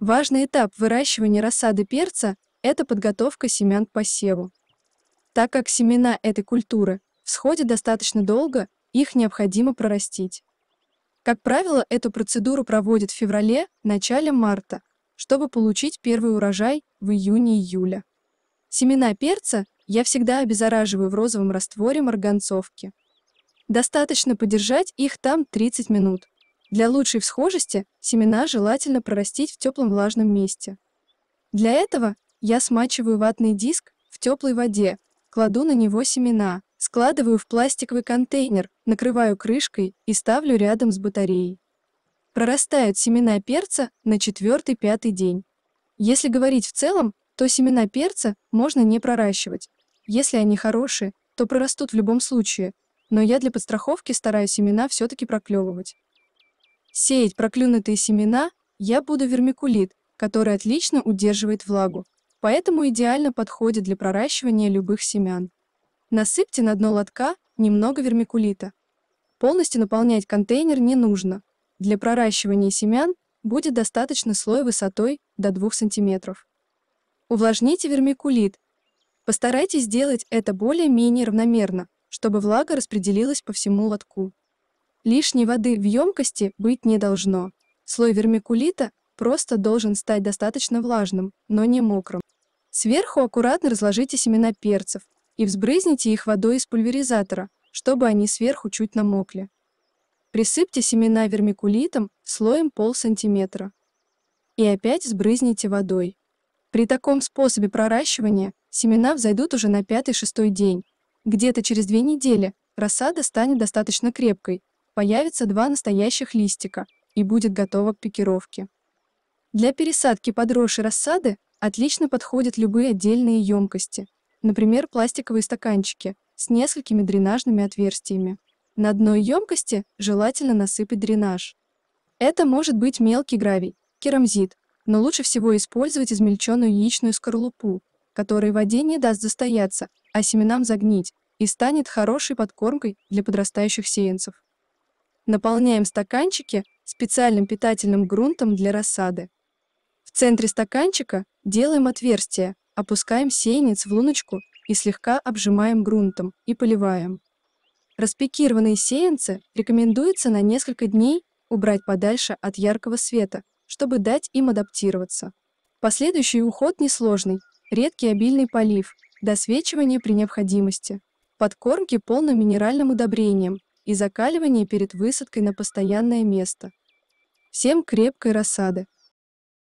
Важный этап выращивания рассады перца – это подготовка семян к посеву. Так как семена этой культуры всходят достаточно долго, их необходимо прорастить. Как правило, эту процедуру проводят в феврале, начале марта, чтобы получить первый урожай в июне-июле. Семена перца я всегда обеззараживаю в розовом растворе марганцовки. Достаточно подержать их там 30 минут. Для лучшей всхожести семена желательно прорастить в теплом влажном месте. Для этого я смачиваю ватный диск в теплой воде, кладу на него семена, складываю в пластиковый контейнер, накрываю крышкой и ставлю рядом с батареей. Прорастают семена перца на 4-5 день. Если говорить в целом, то семена перца можно не проращивать. Если они хорошие, то прорастут в любом случае, но я для подстраховки стараюсь семена все-таки проклевывать. Сеять проклюнутые семена я буду вермикулит, который отлично удерживает влагу, поэтому идеально подходит для проращивания любых семян. Насыпьте на дно лотка немного вермикулита. Полностью наполнять контейнер не нужно, для проращивания семян будет достаточно слоя высотой до 2 см. Увлажните вермикулит. Постарайтесь сделать это более-менее равномерно, чтобы влага распределилась по всему лотку. Лишней воды в емкости быть не должно. Слой вермикулита просто должен стать достаточно влажным, но не мокрым. Сверху аккуратно разложите семена перцев и взбрызните их водой из пульверизатора, чтобы они сверху чуть намокли. Присыпьте семена вермикулитом слоем полсантиметра. И опять сбрызните водой. При таком способе проращивания семена взойдут уже на пятый-шестой день. Где-то через две недели рассада станет достаточно крепкой, появится два настоящих листика и будет готова к пикировке. Для пересадки подросшей рассады отлично подходят любые отдельные емкости, например, пластиковые стаканчики с несколькими дренажными отверстиями. На дно емкости желательно насыпать дренаж. Это может быть мелкий гравий, керамзит, но лучше всего использовать измельченную яичную скорлупу, которая в воде не даст застояться, а семенам загнить, и станет хорошей подкормкой для подрастающих сеянцев. Наполняем стаканчики специальным питательным грунтом для рассады. В центре стаканчика делаем отверстие, опускаем сеянец в луночку и слегка обжимаем грунтом и поливаем. Распекированные сеянцы рекомендуется на несколько дней убрать подальше от яркого света, чтобы дать им адаптироваться. Последующий уход несложный, редкий обильный полив, досвечивание при необходимости, подкормки полным минеральным удобрением и закаливание перед высадкой на постоянное место. Всем крепкой рассады!